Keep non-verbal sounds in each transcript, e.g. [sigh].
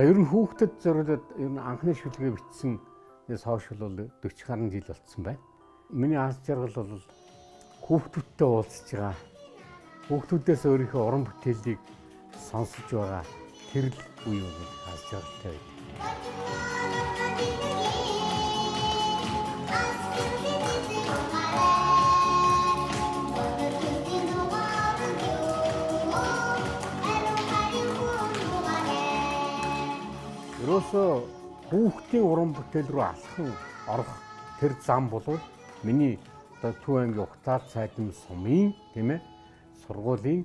За ер нь хүүхдэд зориулаад ер нь анхны шүлгээ бичсэнээс хойш бол 40 гаруй жил болцсон байна. Миний аз жаргал бол хүүхдүүдтэй уулзж байгаа. Хүүхдүүдээс өөрийнхөө уран бүтээлийг сонсож байгаа тэр л үе бол аз жаргалтай байдаг. Ерөөсөө хүүхдийн уран бүтээл рүү алхан орох тэр зам болов миний одоо Төв аймгийн Ухтаал цайдын сумын тийм ээ сургуулийн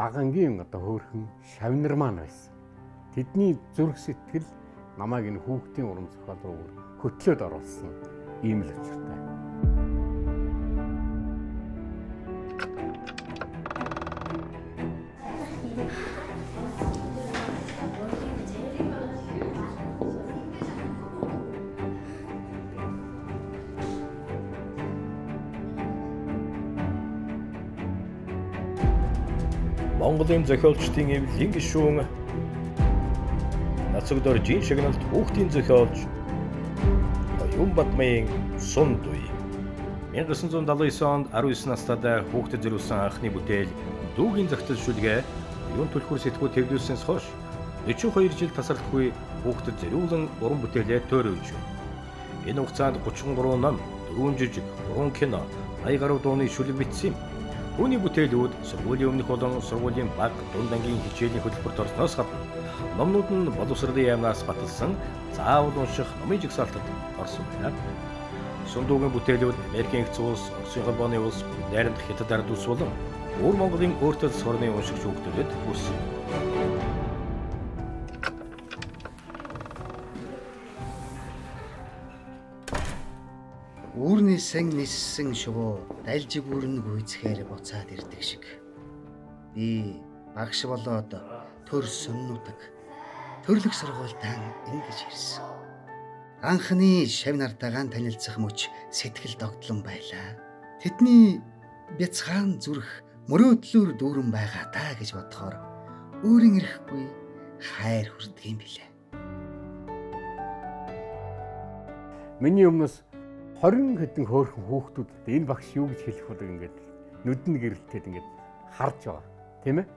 багангийн одоо хөөрхөн шавнар маань байсан. Тэдний зүрх сэтгэл намайг энэ хүүхдийн уран зохиол руу хөтлөөд оруулсан ийм л учиртай. Монголын зохиолчдын эвлэлийн гишүүн Нацагдор жин шагналт хүүхдийн зохиолч Юмбатмын Сундуй 1979 онд 19 настай хүүхдэд зориулсан анхны бүтээл дүүгийн загтал шүлгээ юун түлхүүр сэтгүү төвлөрснөөс хойш 42 жил тасралтгүй хүүхдэд зориулан уран бүтээлээ байна. Энэ хугацаанд 33 ном, 4 жижиг, 3 кино, 80 гаруй дууны шүлэг бичсэн юм. Түүний бүтээлүүд сургуулийн өмнөх болон сургуулийн баг дунд ангийн хичээлийн хөтөлбөрт орсноос гадна номнууд нь боловсролын яамнаас баталсан заавал унших номын жигсаалтад орсон байна. Сундуугийн бүтээлүүд Америкийн нэгдсэн улс, Оросын холбооны улс, найрамд Хятад ард улс болон өөр Монголын өөртөө сурны уншигч хүүхдүүдэд хүрсэн. Үүрний сан ниссэн шувуу дайлжиг үүрэн гүйцхээр буцаад ирдэг шиг. Би багш болоод төр сумнуудаг. Төрлөх сургуультан ингэж ирсэн. Анхны шав нартайгаан танилцах мөч сэтгэл догтлон байлаа. Тэдний бяцхан зүрх мөрөөдлөөр дүүрэн байгаа даа гэж бодохоор өөрийн ирэхгүй хайр хүрдэг юм билээ. Миний өмнөөс 20 хэдэн хөөрхөн хүүхдүүд энэ багш юу гэж хэлэх вэ ингээд нүдэн гэрэлтээд ингээд харж байгаа тийм ээ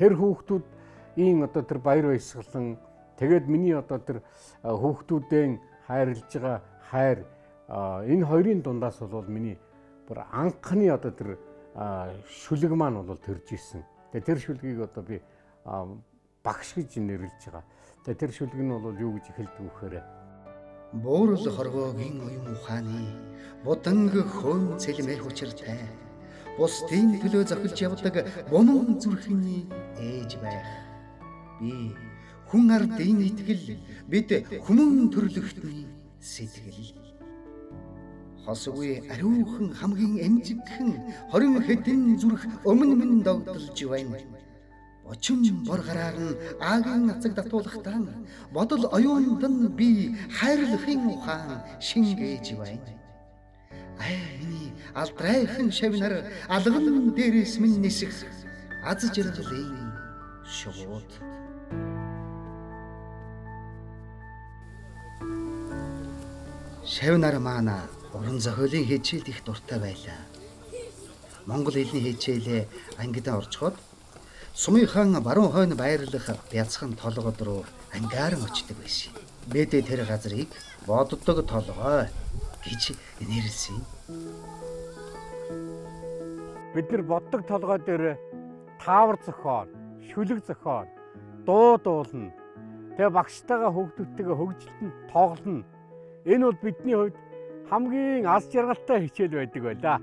тэр хүүхдүүд ийн одоо тэр баяр баясгалан тэгээд миний одоо тэр хүүхдүүдэн хайрлж байгаа хайр энэ хоёрын дундаас бол миний бүр анхны одоо тэр шүлэг маань бол төрж исэн. Тэгээ тэр шүлгийг одоо би багш гэж нэрлэж байгаа. Тэгээ тэр шүлэг нь бол юу гэж эхэлдэг вэхээр буурал хорвоогийн уян ухааны буданг хөөн цэлмэх учиртай. Бусдын төлөө зохилж явдаг бунан зүрхний ээж байх. Би хүн ардын итгэл бид хүмүүн төрлөختний сэтгэл. Хосгүй ариухан хамгийн эмзэгхэн 20 хэдэн зүрх өмнө минь догдолж байна Очин бор гараар нь аагийн нацаг татуулахтаа бодол оюунд нь би хайрлахын ухаан шингээж байна. Ай миний алдрайхан шавнар алган дээрээс минь нисэх аз жаргалын шууд. Шавнар маана уран зохиолын хичээлд их дуртай байлаа. Монгол хэлний хичээлээ ангидаа орчход Сумынхан баруун хойно байрлах бяцхан толгод руу ангаарн очдөг байсан. Бид тэр газрыг боддог толгой гэж нэрлсэн. Бид нар боддог толгой дээр таавар зохион, шүлэг зохион, дуу дуулна. Тэгээ багштайгаа хөгдөлтөйгээ хөгжилтөнд тоглоно. Энэ бол бидний хувьд хамгийн аз жаргалтай хичээл байдаг байлаа.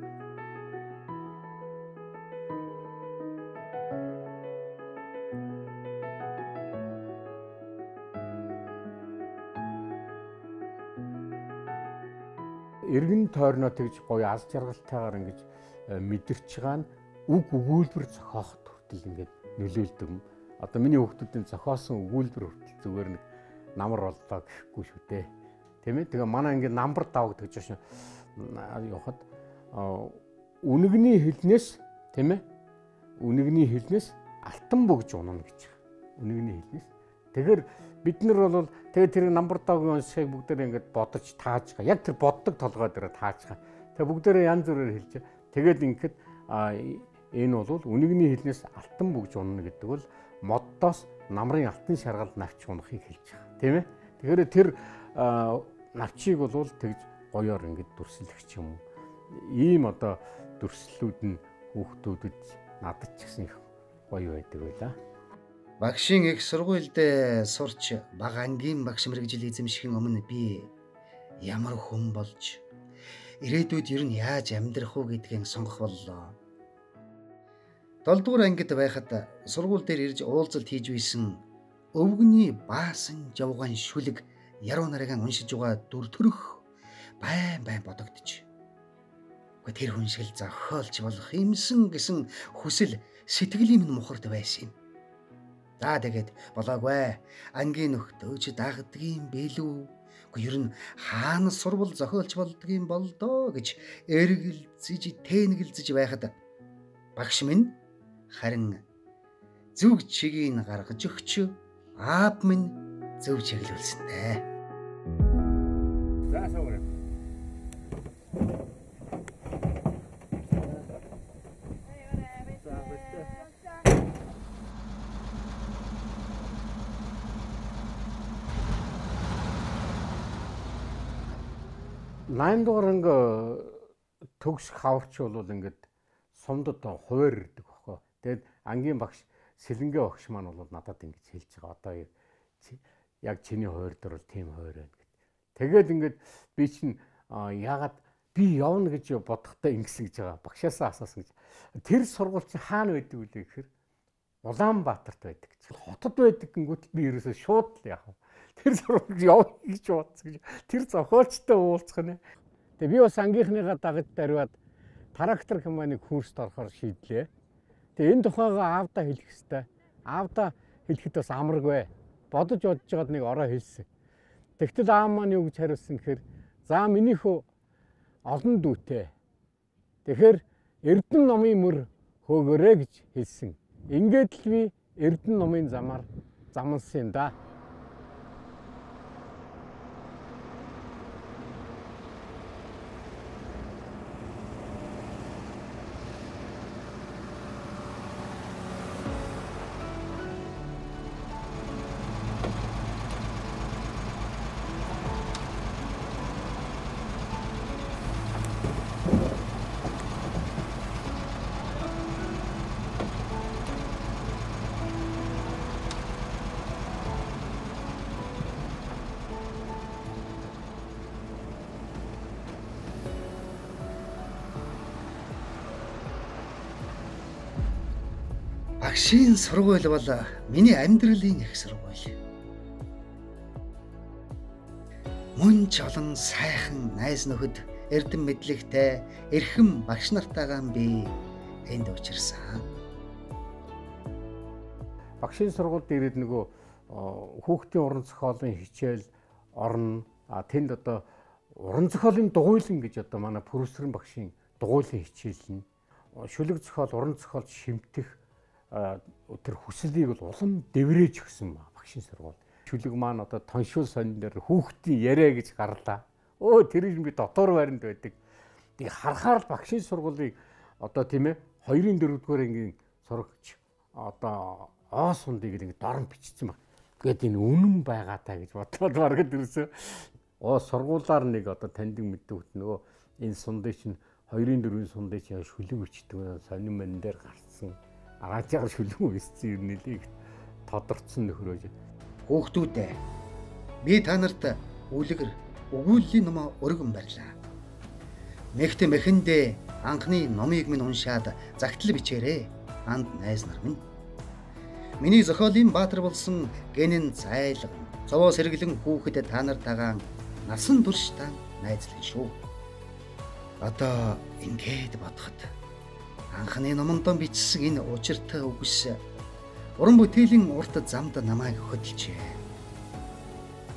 Эргэн тойрноо тэгж гоё аз жаргалтайгаар ингэж э, мэдэрч байгаа нь үг өгүүлбэр зохиоход хүртэл ингээд нөлөөлдөг. Одоо миний хүүхдүүдийн зохиосон өгүүлбэр хүртэл зүгээр нэг намар боллоо гэхгүй шүү дээ. Тийм ээ. Тэгээ манай ингээд намбар давагдаж шин явахад үнэгний хэлнээс тийм ээ. Үнэгний хэлнээс алтан бөгж унана гэж. Үнэгний хэлнээс Тэгэхээр бид нар бол тэгээ тэр намбар доогийн уншихыг бүгдээр ингээд бодож тааж байгаа. Яг тэр боддог толгой дээр тааж байгаа. Тэгээ бүгдээрээ янз бүрээр хэлж. Тэгээд ингээд энэ бол үнэгний хэлнээс алтан бүгж унна гэдэг бол моддоос намрын алтан шаргалд навч унахыг хэлж байгаа. Тийм ээ. Тэгэхээр тэр навчийг бол тэгж гоёор ингээд дүрслэх юм. Ийм одоо дүрслэлүүд нь хүүхдүүдэд надад ч гэсэн их гоё байдаг байлаа. Багшийн их сургуульд сурч бага ангийн багш мэрэгжил эзэмшихийн өмнө би ямар хүн болж ирээдүйд ер нь яаж амьдрах уу гэдгийг сонгох боллоо. 7 дугаар ангид байхад сургууль дээр ирж уулзалт хийж байсан өвгөний баасан жавган шүлэг яруу нарыгаан уншиж байгаа дүр төрх байн байн бодогдож. Гэхдээ тэр хүн шиг зохиолч болох юмсан гэсэн хүсэл сэтгэлийн минь мухард байсан юм. За тэгээд болоогүй. Ангийн нөхдөөч дагдгийн бэлүү. Гэхдээ ер нь хаанаас сурвал зохиолч болдгийн болдоо гэж эргэлзэж тэнэгэлзэж байхад багш минь харин зүг чигийг гаргаж өгч аав минь зөв чиглүүлсэнтэй. Найм дугаар анги төгс хаварч бол ингээд сумдад хуваар ирдэг баггүй. Тэгээд ангийн багш сэлэнгээ багш маань бол надад ингэж хэлж байгаа. Одоо яг чиний хуваар дээр бол тийм хуваар байна гэд. Тэгээд ингээд би чинь яагаад би явна гэж бодохдоо ингэсэн гэж байгаа. Багшаасаа асуусан гэж. Тэр сургууль чинь хаана байдаг вэ гэхээр Улаанбаатарт байдаг. Хотод байдаг гингүүт би ерөөсөө шууд л яах вэ? Тэр сургууль явах гэж бодсон гэж. Тэр зохиолчтой уулзах нэ. Тэгээ би бас ангийнхныгаа дагаж дариад трактор компаниг курст орохоор шийдлээ. Тэгээ энэ тухайгаа аавда хэлэх хэвээр. Аавда хэлэхэд бас амаргүй. Бодож бодож байгаад нэг ороо хэлсэн. Тэгтэл аав маань юу гэж хариулсан гэхээр за миний хөө олон дүүтэй. Тэгэхээр Эрдэнэ номын мөр хөөгөрөө гэж хэлсэн. Ингээд л би Эрдэнэ номын замаар замнасан юм да. Багшийн сургууль бол миний амьдралын их сургууль. Мөн ч олон сайхан найз нөхөд эрдэм мэдлэгтэй эрхэм багш нартайгаа би энд учирсан. Багшийн сургуульд ирээд нөгөө хүүхдийн уран зохиолын хичээл орно. А тэнд одоо уран зохиолын дугуйлан гэж одоо манай пүрүсрэн багшийн дугуйлан хичээл нь шүлэг зохиол, уран зохиолд шимтэх тэр хүслийг бол улам дэврэж өгсөн багшийн сургууль. Шүлэг маань одоо тоншил сонин дээр хүүхдийн яриа гэж гарлаа. Өө тэр юм би дотор байранд байдаг. Тийг харахаар л багшийн сургуулийг одоо тийм ээ 2-ын 4-р ангийн сурагч одоо оос сундыг ингэ дорн бичсэн баг. Гэт энэ үнэн байгаа таа гэж бодлоод баргад ирсэн. Оо сургуулаар нэг одоо таньдаг мэддэг нөгөө энэ сундыг чинь 2-ын 4-ийн сундыг чинь шүлэг өчтдөг сонин мэн дээр гарсан аажаар шүлгэн өссөн юм нэлээ тодорцсон нөхрөөж. Хүүхдүүдээ би та нарт үлгэр өгүүллийн номоо өргөн барьлаа. Мэгт мэхэндээ анхны номыг минь уншаад загтал бичээрэй. Анд найз нар минь. Миний зохиолын баатар болсон гэнэн зайлган зовоо сэргэлэн хүүхэд та нартайгаа насан турш та найзлан шүү. Одоо ингээд бодоход анхны номондоо бичсэн энэ учиртай үгс уран бүтээлийн урт замд намайг хөдөлжээ.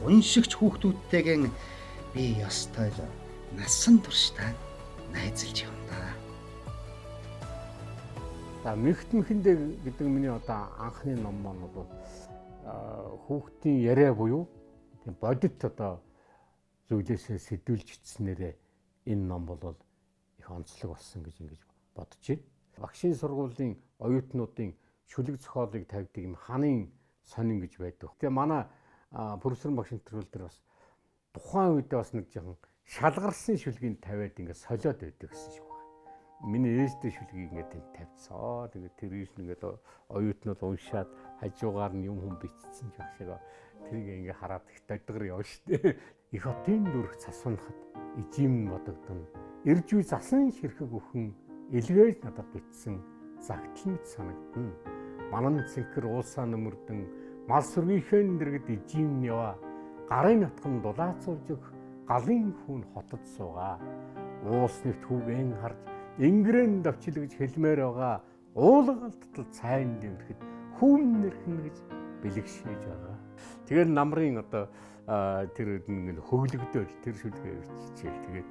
Уншигч хүүхдүүдтэйгэн би ёстой л насан туршдаа найзалж явна. За мэгт мэхэндээ гэдэг миний одоо анхны ном маань бол хүүхдийн яриа буюу тийм бодит одоо зүйлээсээ сэдвүүлж ичснээрээ энэ ном бол их онцлог болсон гэж ингэж бодож байна. Багшийн сургуулийн оюутнуудын шүлэг зохиолыг тавьдаг юм ханын сонин гэж байдаг. Тэгээ манай профессор багш интервью дээр бас тухайн үедээ бас нэг жоохон шалгарсан шүлгийг тавиад ингээд солиод байдаг гэсэн шиг миний ээжтэй шүлгийг ингээд тавьцсан. Тэгээд тэр ээж нэгээд оюутнууд уншаад хажуугаар нь юм хүм бичсэн ч шиг тэрийг ингээд хараад их додгор явна штэ. Их хотын дүрх цасунахад ижим бодогдсон. Ирж үе засан ширхэг өхөн илгээж надад битсэн загтал мэт санагдана. Манан цэнхэр уусаа нөмөрдөн мал сүргийнхээ дэргэд ижим яваа. Гарын нутган дулаацуулж өг галын хүн хотод суугаа. Уус нэвт хүүгэн харж Ингэрэн давчил гэж хэлмээр байгаа уулгалтал цайн дэврэхэд хүүн нэрхэн гэж бэлэгшээж байгаа. Тэгээд намрын одоо тэр нэг хөглөгдөөл тэр шүлгээ ирчихээ. Тэгээд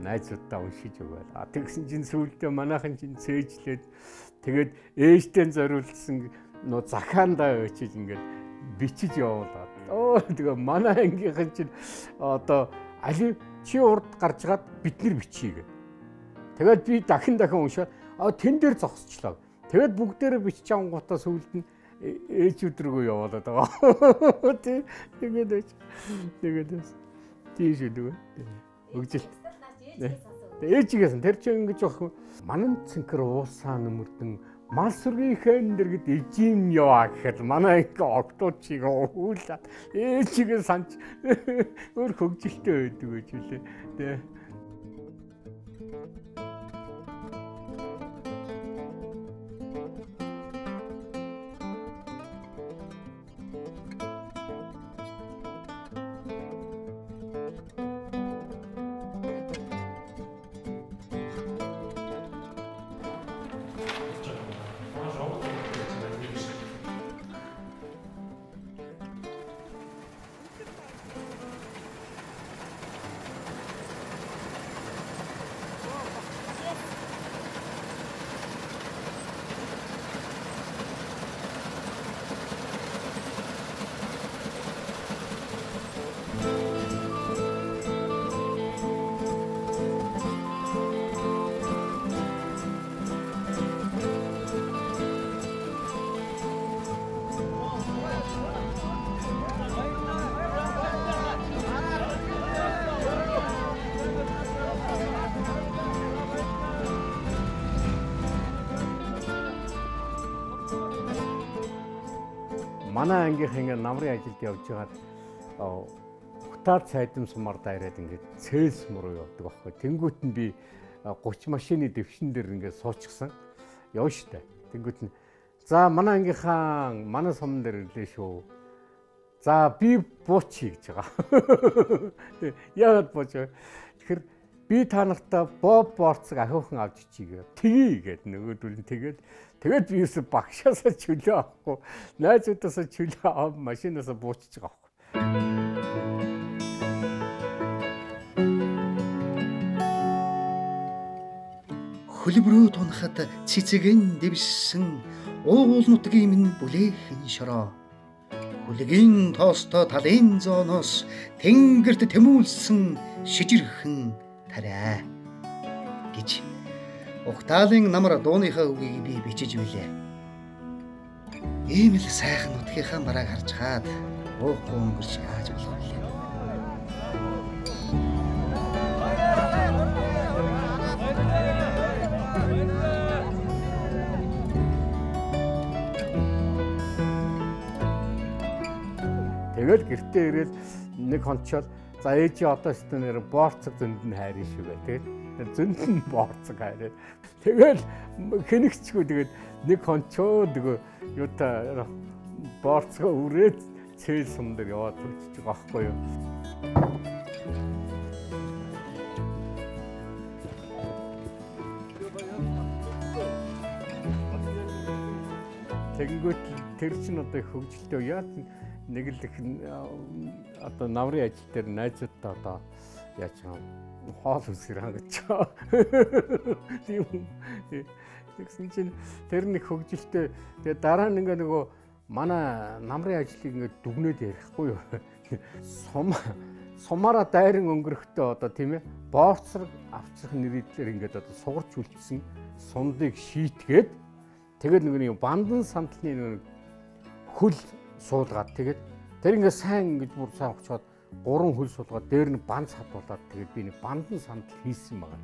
найзуудаа уншиж өгөөл. А тэгсэн чинь сүүлдээ манайхан чинь цээжлээд тэгээд ээжтэй зориулсан нөө захаандаа өчиж ингээд бичиж явуулаад. Оо тэгээ манай ангийнхан чинь одоо али чи урд гарч гад бид нар бичье гэх Тэгээд би дахин дахин уншаад а тэн дээр зогсчлоо. Тэгээд бүгдээрээ бичиж ангуудаа сүлд нь ээжүүд рүү явуулаад байгаа. Тий. Тэгээд ээж. Тэгээд ээж. Тийш үү. Өгжилт. Ээжигээс тэр чинь ингэж явах манан цэнхэр уусаа нөмөрдөн мал сүргийнхээ дэргэд ижим яваа гэхэд манай их октод чиг уулаад ээжигээ санч өөр хөгжилтэй байдаг гэж үлээ. Тэ. Манай ангийнх ингээд намрын ажилд явж байгаад Хутаад цайдам сумаар дайраад ингээд цээлс муу явдаг байхгүй. Тэнгүүт нь би 30 машины дэвшин дээр ингээд суучихсан. Явна штэ. Тэнгүүт нь за манай ангийнхаа манай сумн дээр ирлээ шүү. За би буучи гэж байгаа. [laughs] Яагаад бууч вэ? Тэгэхээр би та нартай боб борцог ахиухан авч чигээ. Тгий гэд нөгөөдөл нь тэгээд Тэгээд би юусе багшаасаа чөлөө авахгүй найзуудаасаа чөлөө аваад машинаасаа буучиж байгаа байхгүй. Хөлбөрөө тунахад цэцэгэн дэвссэн уулнутгийн минь бүлээхэн шороо. Хүлгийн тоосто талын зооноос тэнгэрт тэмүүлсэн шижирхэн тарай гэж Угтаалын намар дууныхаа үгийг би бичиж билээ. Ийм л сайхан нутгийнхаа барааг харж хаад уухгүй өнгөрч яаж болох вэ? Тэгэл гэртээ ирээд нэг хончоод за ээжи одоо стенээр боорцог зөнд нь хайрын шүү гэх тэгээд зөнд нь бооцог хайраа. Тэгэл хэнэгчгүй тэгээд нэг хончоо нөгөө юута бооцгоо үрээд цээл сум дээр яваад өчөж байгаа байхгүй юу. Тэгэнгүүт тэр чинь одоо хөгжилтэй яа нэг л их одоо наврын ажил дээр найзуудтай одоо яаж байгаа хоол үсгэр хангаж байгаа. Тийм. Тэгсэн чинь тэр нэг хөгжилтэй тэгээ дараа нь ингээ нөгөө манай намрын ажлыг ингээд дүгнээд ярихгүй юу. Сум сумаараа дайран өнгөрөхдөө одоо тийм ээ боорцрог авчрах нэрийдлэр ингээд одоо сугарч үлдсэн сундыг шийтгээд тэгээд нэг нэг бандан сандалны нэг хөл суулгаад тэгээд тэр ингээд сайн ингэж бүр сайн очоод гурван хөл суулгаад дээр нь банд садуулаад тэгээд би нэг бандан сандал хийсэн байгаа.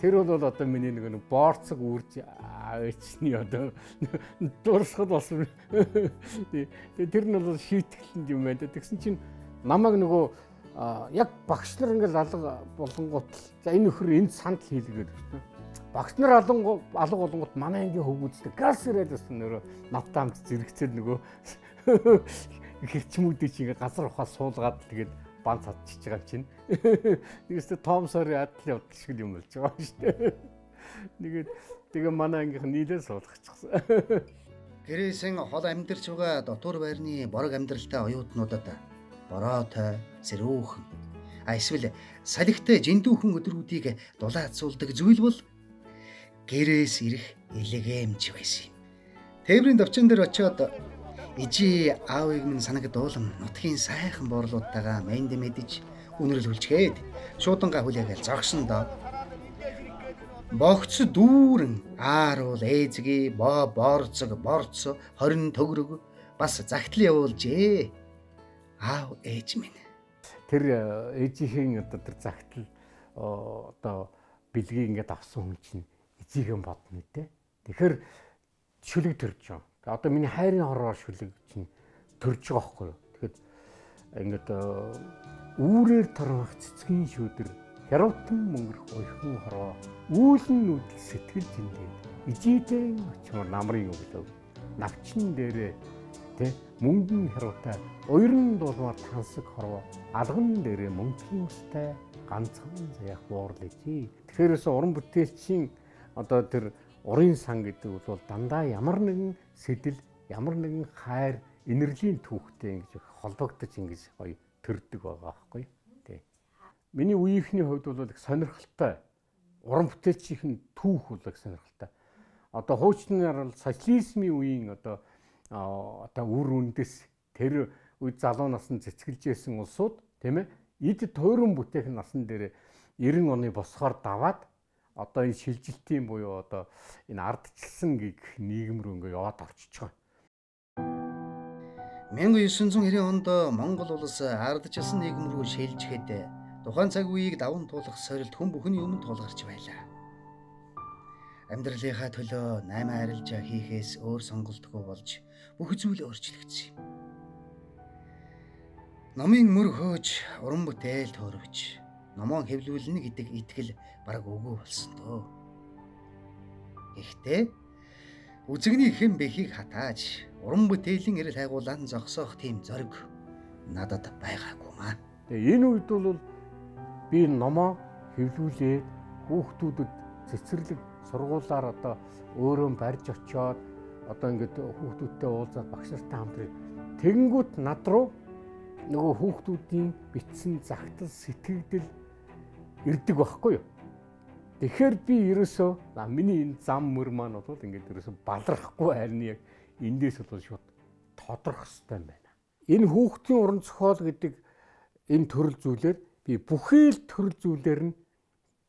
Тэр бол одоо миний нэг нэг боорцог үрж ээчний одоо дурсгал болсон. Тэр нь бол шийтгэлэнд юм байна. Тэгсэн чинь намайг нөгөө яг багш нар ингээл алга болонгууд за энэ нөхөр энд сандал хийлгээд байна. Багш нар алга болонгууд манай ангийн хөвгүүдтэй газ ирээд байсан нөрөө навтаамд зэрэгцээд нөгөө хэрчмүүдийг чинь ингээ газар ухаа суулгаад тэгээд бан цадчихж байгаа чинь. [laughs] Нэгээс том сарын адал явдал шиг юм болж байгаа шүү дээ. Тэгээд тэгээ манай ангийнх нийлээ суулгачихсан. [laughs] Гэрээсэн хол амьдарч байгаа дотор байрны борог амьдралтай оюутнуудад бороотой, зэрүүхэн а эсвэл салхитай жиндүүхэн өдрүүдийг дулаацуулдаг зүйл бол гэрээс ирэх элегэмж байсан юм. Тээврийн давчан дээр очиод ижи аавыг минь санагдуулан нутгийн сайхан борлуудтайгаа мэнд мэдэж үнэрл хүлчгээд шууданга хүлээгээл зогсон доо. Богц дүүрэн ааруул ээзги боо борцог борцо 20 төгрөг бас загтал явуулжээ аав ээж минь. Тэр э, ээжийнхэн одоо тэр загтал одоо бэлгийг ингээд авсан хүн чинь эзийгэн бодно үү те. Тэгэхээр шүлэг төрж байгаа. Одоо миний хайрын хорвоо шүлэг чинь төрж байгаа байхгүй юу. Тэгэхэд ингээд э, үүрээр торгох цэцгийн шүүдэр хярууттан мөнгөрөх ойхон хорвоо үүлэн нүдэл сэтгэл зиндээ ижидэн очмор намрын өглөө навчин дээрээ тэ мөнгөн хэрвэтэй уярн дулмаар тансаг хорвоо алган дээрээ мөнгөний устай ганцхан заяах буурлажээ. Тэгэхээр уран бүтээлчийн одоо тэр урын сан гэдэг бол дандаа ямар нэгэн сэтэл ямар нэгэн хайр энергийн түүхтэй ингэж холбогдож ингэж гоё төрдөг байгаа байхгүй тий. Миний үеийнхний хувьд бол их сонирхолтой уран бүтээлчийн түүх бол их сонирхолтой. Одоо хуучнаар бол социализмын үеийн одоо одоо үр үндэс тэр үед залуу наснд цэцгэлж байсан улсууд тийм ээ эд тойрон бүтээх насан дээр 90 оны босгоор даваад одоо энэ шилжилтийн буюу одоо энэ ардчилсан гих нийгэм рүү ингээ яваад орчиж байгаа. 1990 онд Монгол улс ардчилсан нийгэм рүү шилжихэд тухайн цаг үеийг даван туулах сорилт хүн бүхний өмнө тулгарч байлаа. Амьдралынхаа төлөө 8 арилжаа хийхээс өөр сонголтгүй болж бүх зүйл өөрчлөгдсөн юм. Номын мөр хөөж, уран бүтээл төөрөвч, номоо хэвлүүлнэ гэдэг итгэл бараг өгөө болсон дөө. Гэхдээ үзэгний хэм бэхийг хатааж, уран бүтээлийн эрэл хайгуулан зогсоох тийм зориг надад байгаагүй маа. Тэгээ энэ үед бол би номоо хэвлүүлээд хүүхдүүдэд цэцэрлэг сургуулаар одоо өөрөө барьж очиод одоо ингээд хүүхдүүдтэй уулзаад багш нартай хамтран тэгэнгүүт над руу нөгөө хүүхдүүдийн битсэн загтал сэтгэгдэл ирдэг байхгүй юу. Тэгэхээр би ерөөсөө миний энэ зам мөр маань бол ингээд ерөөсөө балархгүй харин яг эндээс бол шууд тодрох хэрэгтэй байна. Энэ хүүхдийн уран зохиол гэдэг энэ төрөл зүйлээр би бүхий л төрөл зүйлээр нь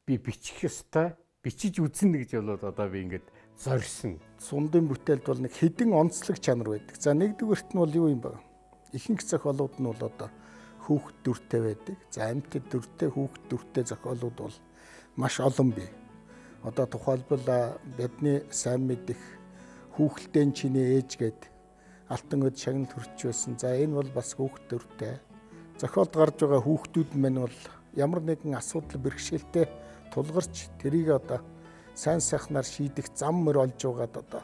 би бичих ёстой, бичиж үзнэ гэж болоод одоо би ингээд зорьсон. Сундын бүтээлд бол нэг хідэн онцлог чанар байдаг. За нэгдүгээрт нь бол юу юм бэ? Ихэнх зохиолууд нь бол одоо хүүхд дүртэй байдаг. За амьтад дүртэй, хүүхд дүртэй зохиолууд бол маш олон бий. Одоо тухайлбал бидний сайн мэдих хүүхэлдэйн чиний ээж гээд алтан өд шагнал төрч байсан. За энэ бол бас хүүхд дүртэй. Зохиолд гарч байгаа хүүхдүүд мань бол ямар нэгэн асуудал бэрхшээлтэй тулгарч тэрийг одоо сайн сайхнаар шийдэх зам мөр олж байгаад одоо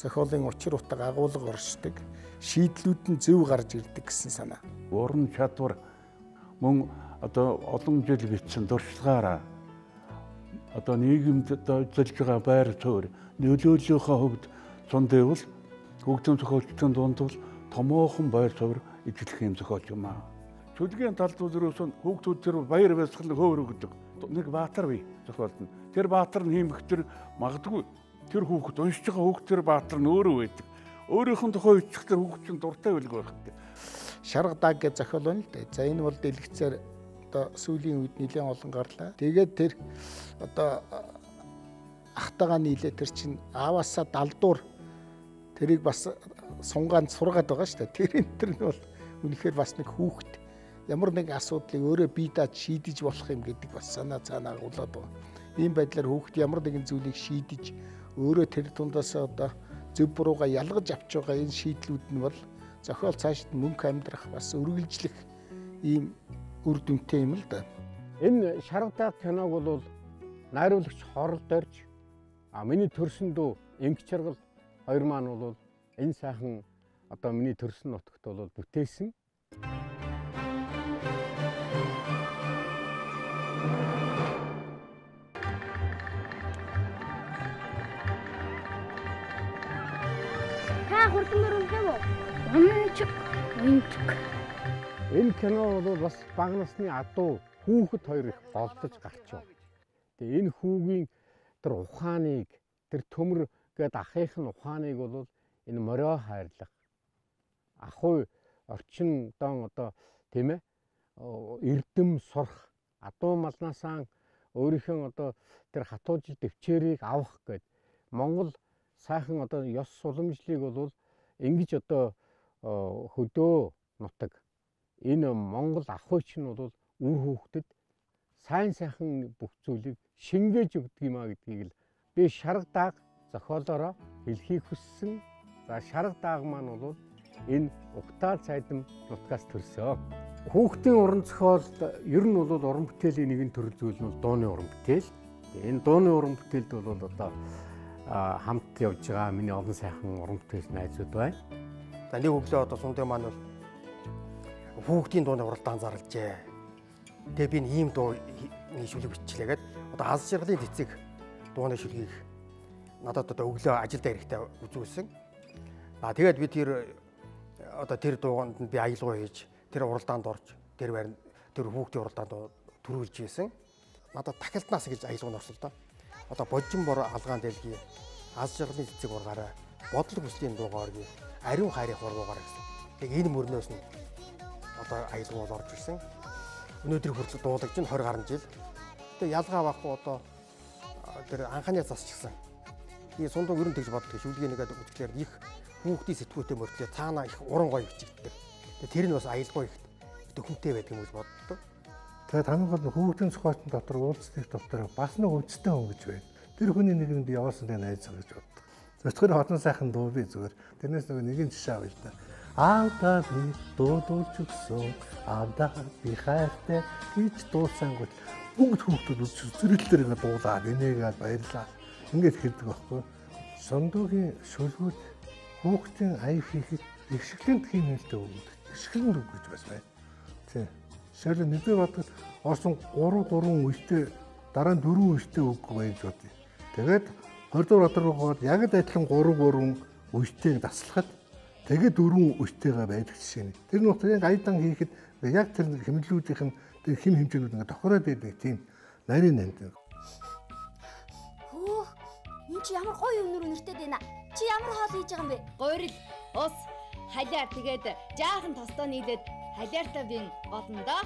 зохиолын учир утга агуулга оршдог шийдлүүд нь зөв гарч ирдэг гэсэн санаа. Уран чадвар мөн одоо олон жил бичсэн дуршлагаараа одоо нийгэмд эзэлж байгаа байр суурь нөлөөллийнхөө хувьд цон дэвэл хөгжим зохиолчдын дунд бол томоохон байр суурь эзлэх юм зохиолч юм аа. Чөлгийн талд үзрөөс нь хүүхдүүд төр баяр баясгал хөөр өгдөг. Нэг баатар бий зохиолд нь. Тэр баатар нь хиймэх төр магадгүй тэр хүүхэд уншиж байгаа хүүхд тэр баатар нь өөрөө байдаг. өөрийнх нь тухай үтгэхдээ хүүхдийн дуртай байлгүй байх гэдэг. Шарга даг гэж зохиол байна л дээ. За энэ бол дэлгэцээр одоо сүүлийн үед нэлээд олон гарлаа. Тэгээд тэр одоо ахтагаа нийлээ тэр чинь ааваасаа далдуур тэрийг бас сунгаанд сургаад байгаа шүү дээ. Тэр энэ тэр нь бол үнэхээр бас нэг хүүхэд ямар нэг асуудлыг өөрөө бие дааж шийдэж болох юм гэдэг бас санаа цаанаа агуулдаг байна. Ийм байдлаар хүүхэд ямар нэгэн зүйлийг шийдэж өөрөө тэр тундаас одоо зөв бурууга ялгаж авч байгаа энэ шийдлүүд нь бол зохиол цаашд мөнгө амьдрах бас үргэлжлэх ийм үр дүнтэй юм л да. Энэ шаргадаг киног бол найруулагч Хорол Дорж а миний төрсөн дүү Инг Чаргал хоёр маань бол энэ сайхан одоо миний төрсөн нутагт бол бүтээсэн хурдан мөрөндөө унчиг унчиг. Энэ кино бол бас баг насны адуу хүүхэд хоёр их болдож гарч байна. Тэгээ энэ хүүгийн тэр ухааныг тэр төмөр гээд ахих нь ухааныг бол энэ морио хайрлах. Ахуй орчин дон одоо тийм ээ эрдэм сурах адуу малнасаа өөрийнхөө одоо тэр хатуужил төвчээрийг авах гээд Монгол сайхан одоо ёс суламжлалыг бол ингэж одоо хөдөө нутаг энэ Монгол ахуйч нь бол үр хүүхдэд сайн сайхан бүх зүйлийг шингээж өгдөг юм а гэдгийг л би шарга дааг зохиолоороо хэлхийг хүссэн. За шарга дааг маань бол энэ Угтаа цайдам нутгаас төрсөн. Хүүхдийн уран зохиолд ер нь бол уран бүтээлийн нэгэн төрөл зүйл нь дууны уран бүтээл. Энэ дууны уран бүтээлд бол одоо хамт явж байгаа миний олон сайхан уран бүтээлч найзууд байна. За нэг өглөө одоо сундаг маань бол хүүхдийн дууны уралдаан зарлжээ. Тэгээ би ийм дуу шүлэг бичлээгээд одоо аз жаргалын цэцэг дууны шүлгийг надад одоо өглөө ажилдаа ирэхдээ үзүүлсэн. Аа тэгээд би тэр одоо тэр дууганд би аялгаа хийж тэр уралдаанд орж тэр барин тэр хүүхдийн уралдаанд төрүүлж ийсэн. Надад тахилтнаас гэж аялгаа норсол доо одоо божин бор алгаан дэлгий аз жаргалын цэцэг ургаараа бодлого хүслийн дуугаар гээ ариун хайрын хуруугаар гэсэн. Тэг энэ мөрнөөс нь одоо аялал бол орж ирсэн. Өнөөдөр хүртэл дуулагч нь 20 гаруй жил. Тэг ялгаа авахгүй одоо тэр анхааны зас ч гэсэн. Би сундаг ерөн тэгж боддог. Шүлгийн нэгэд үзэхээр их хүүхдийн сэтгүүтэй мөртлөө цаанаа их уран гоё бичигддэг. Тэг тэр нь бас аялгаа их дөхөнтэй байдаг юм гэж боддог. Хамгийн гол нь хүүхдийн зохиолчдын дотор уулздаг дотор бас нэг өвчтөн хүн гэж байна. Тэр хүний нэгэнд явуулсан дээр найз гэж боддог. Зөвхөн хотон сайхан дуу би зүгээр. Тэрнээс нөгөө нэгэн жишээ авъя л да. Аавда би дуудуулж өгсөн. Аавда би хайртай гэж дуусангууд бүгд хүүхдүүд зүрэлтээр ингэ дуулаад энийгээ баярлаа. Ингээд хэлдэг байхгүй. Сондогийн шүлгүүд хүүхдийн аяг хийхэд ихшгэлэнт хийнэлтэй өгдөг. Ихшгэлэнт үг гэж бас байна. Тийм Шаарл нэгдүгээр бодоход орсон 3 3 үедээ дараа нь 4 үедээ өгөх байж бодъё. Тэгээд 20 дугаар бодлого руугаад яг л адилхан 3 3 үедээ таслахад тэгээд 4 үедтэйгээ байдаг жишээ нь. Тэр нутгийн гайдан хийхэд яг тэр хэмнэлүүдийнх нь тэр хим хэмжээнүүд ингээ тохироод байдаг тийм нарийн нанд. Хөөх энэ чи ямар гоё өнөр өнөртэй байна. Чи ямар хоол хийж байгаа юм бэ? Гойрол ус халиар тэгээд жаахан тостоо нийлээд халиартай бин болно да.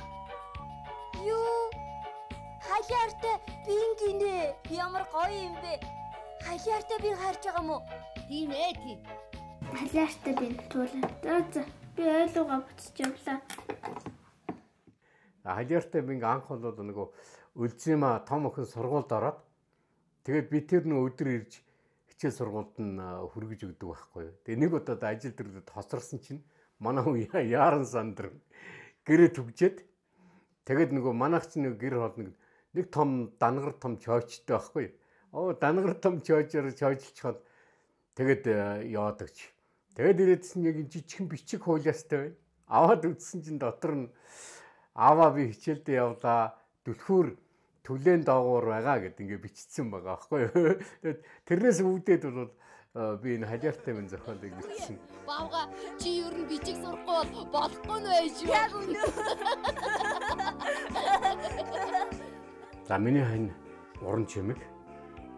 Юу? Халиартай бин гинэ. Ямар гоё юм бэ? Халиартай бин харж байгаа мó? Тийм ээ тийм. Халиартай бин туулаа. За би ойлгоогаа буцаж явлаа. Халиартай бинг анх бол нөгөө Үлзима том охин сургуульд ороод тэгээд би тэр нэг өдөр ирж хичээл сургуульд нь хүргэж өгдөг байхгүй. Тэгээ нэг удаад ажил дээр тосрсон чинь манай хүн яаран сандар гэрээ түгжээд тэгээд нөгөө манайх ч нэг гэр хол нэг том дангар том чойчтой байхгүй. Оо дангар том чойчоор чойжилчход тэгээд э, яваадаг ч. Тэгээд ирээдсэн яг жижигхэн бичиг хуулиастай байна. Аваад үтсэн чинь дотор нь аваа би хичээлдээ явлаа. Түлхүүр түлэн доогуур байгаа гэд ингээ бичсэн байгаа байхгүй. [laughs] Тэгээд тэрнээс үүдээд бол Э, би энэ халиартай минь зохиолыг бичсэн. Баага чи ер нь бичиг сурахгүй бол болохгүй нь байж юу? Яг үнэ. [laughs] За миний хань уран чимэг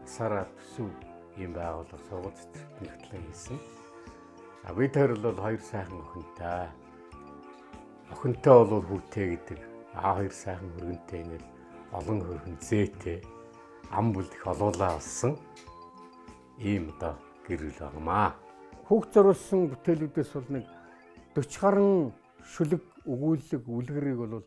сараа төсөв юм байгууллага сургууль цэцэрлэгт нэгтлээ хийсэн. А бид хоёр бол хоёр сайхан охинтой. Охинтой бол хүүтэй гэдэг. Аа хоёр сайхан хөргөнтэй ингээл олон хөргөн зээтэй ам бүл их олуулаа олсон ийм одоо гэр бүл багмаа. Хүүхд зориулсан бүтээлүүдээс бол нэг 40 гаруй шүлэг өгүүлэг үлгэрийг бол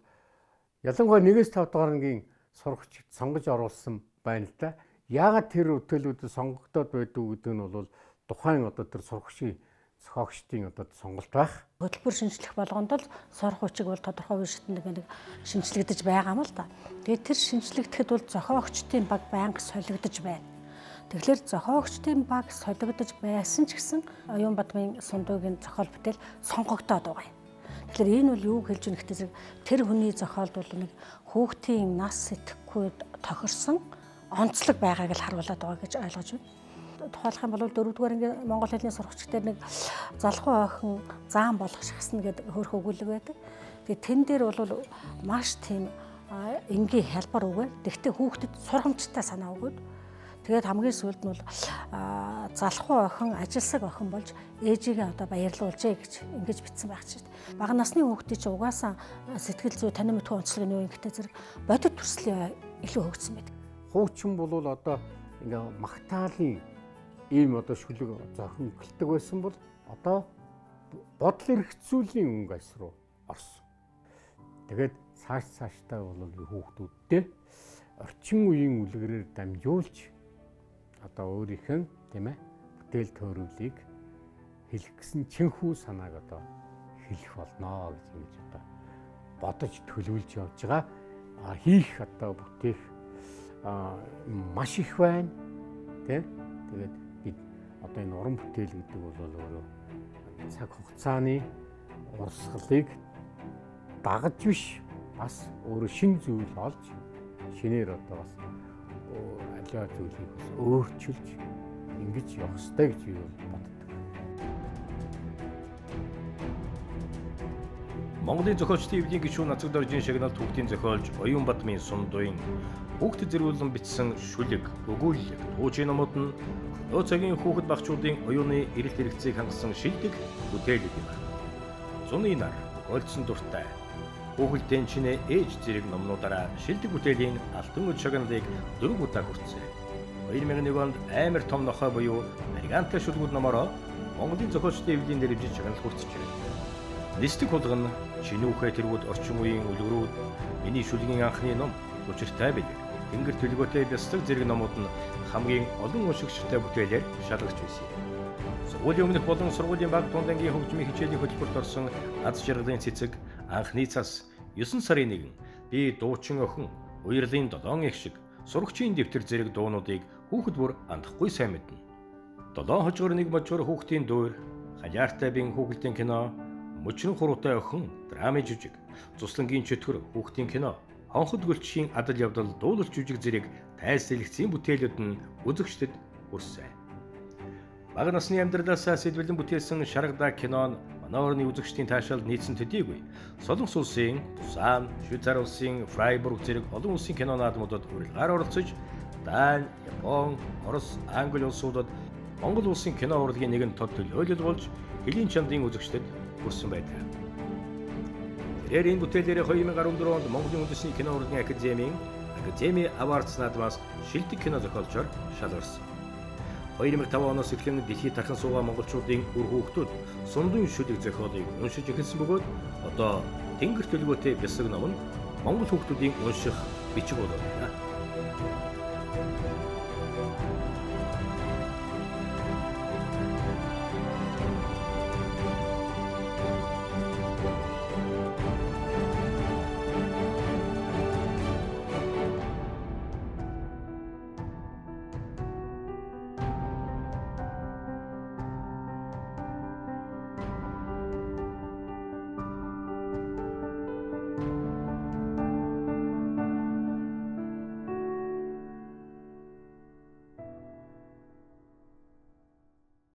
ялангуяа 1-5 дугаар ангийн сурагч сонгож оруулсан байна л да. Яагаад тэр бүтээлүүдэд сонгогдоод байдгүй гэдэг нь бол тухайн одоо тэр сурагчийн зохиогчдын одоо сонголт байх. Хөтөлбөр шинжлэх болгонд л сурах хүчиг бол тодорхой үе шатнд нэг шинжлэгдэж байгаа юм л да. Тэгээд тэр шинжлэгдэхэд бол зохиогчдын баг байнга солигдож байна. Тэгэхээр зохиогчдын баг солигдож байсан ч гэсэн Оюун Бадмын сундуугийн зохиол бүтээл сонгогдоод байгаа юм. Тэгэхээр энэ бол юу хэлж байгаа гэхээс тэр хүний зохиолд бол нэг хүүхдийн нас сэтгэхгүй тохирсон онцлог байгааг л харуулад байгаа гэж ойлгож байна тухайлах юм бол 4-р ангийн монгол хэлний сурагчдаар нэг залхуу охин заан болох шахсна гэдэг хөөх өгүүлэг байдаг. Тэгээ тэн дээр бол маш тийм энгийн хялбар үгээр тэгтээ хүүхдэд сургамжтай санаа өгөөд тэгээд хамгийн сүүлд нь бол залхуу охин ажилсаг охин болж ээжигээ одоо баярлуулжээ гэж ингэж бичсэн байх чинь. Бага насны хүүхдийн чинь угаасаа сэтгэл зүй танин мэдхүйн онцлог нь юу юм гэхдээ зэрэг бодит төрслийн илүү хөгжсөн байдаг. Хуучин бол одоо ингээ магтаалын ийм одоо шүлэг зохин гэлдэг байсан бол одоо бодол эрхцүүлийн өнгө ас руу орсон. Тэгээд цааш цааштай бол хүүхдүүдтэй орчин үеийн үлгэрээр дамжуулж одоо өөрийнх нь тийм ээ бүтээл төрөлийг хэлэх гэсэн чинхүү санааг одоо хэлэх болноо гэж ингэж одоо бодож төлөвлөж явж байгаа. А хийх одоо бүтээх маш их байна. Тэ? Тэгээд одоо энэ уран бүтээл гэдэг бол өөрөө цаг хугацааны урсгалыг дагаж биш бас өөрөө шин зүйл олж шинээр одоо бас аливаа зүйлийг бас өөрчилж ингэж явах хэрэгтэй гэж би боддог. Монголын зохиолчдын эвлийн гишүүн Нацаг доржийн шагналт хүүхдийн зохиолж Оюун Бадмын сумдуйн хүүхдэд зэрүүлэн бичсэн шүлэг, өгүүлэг, туужийн номууд нь Нөө цагийн хүүхэд багчуудын оюуны эрэлт хэрэгцээг хангасан шилдэг бүтээлүүд юм. Зуны нар ойлцсон дуртай. Хүүхэлдэйн чинээ ээж зэрэг номнуудаараа шилдэг бүтээлийн алтан үд шагналыг дөрөв удаа хүртсэн. 2001 онд амар том нохой буюу Ариганта шүлгүүд номороо Монголын зохиолчдын эвлийн нэрвжиж шагнал хүртчихвэ. Нисдэг хулган чинүүхэ тэргүүд орчин үеийн үлгэрүүд миний шүлгийн анхны ном учиртай билээ. Тэнгэр төлгөөтэй бяцлаг зэрэг номууд нь хамгийн олон уншигчтай бүтээлээр шалгаж байсан юм. Сургуулийн өмнөх болон сургуулийн баг тундангийн хөгжмийн хичээлийн хөтөлбөрт орсон аз жаргалын цэцэг анхны цас 9 сарын 1 би дуучин охин уярлын 7 их шиг сурагчийн дэвтэр зэрэг дуунуудыг хүүхэд бүр андахгүй сайн мэднэ. 7 хожгор нэг мочор хүүхдийн дуур, халиартай бин хүүхэлдэйн кино, мөчрөн хуруутай охин, драмын жүжиг, цуслангийн чөтгөр хүүхдийн кино, хонход гөлчхийн адал явдал дуулалт жүжиг зэрэг тайлсэлэгцийн бүтээлүүд нь үзэгчдэд хүрсэн. Бага насны амьдралаасаа сэлбэлэн бүтээсэн шаргадаа кинон манай орны үзэгчдийн таашаалд нийцсэн төдийгүй Солонгос улсын Тусан, Швейцар улсын Фрайбург зэрэг олон улсын кино наадмуудад урилгаар оролцож Дани, Япон, Орос, Англи улсуудад Монгол улсын кино урлагийн нэгэн тод төлөөлөл болж хэлийн чандын үзэгчдэд хүрсэн байдаг. Тэрээр энэ бүтээлээрээ 2014 онд Монголын үндэсний кино урлагийн академийн Академи Awards наадмаас шилдэг кино зохиолчоор шалгарсан. 2005 оноос эхлэн дэлхийд тархан суугаа монголчуудын үр хүүхдүүд сундын шүлэг зохиолыг уншиж эхэлсэн бөгөөд одоо Тэнгэр төлгөөтэй бясаг ном нь монгол хүүхдүүдийн унших бичиг байна.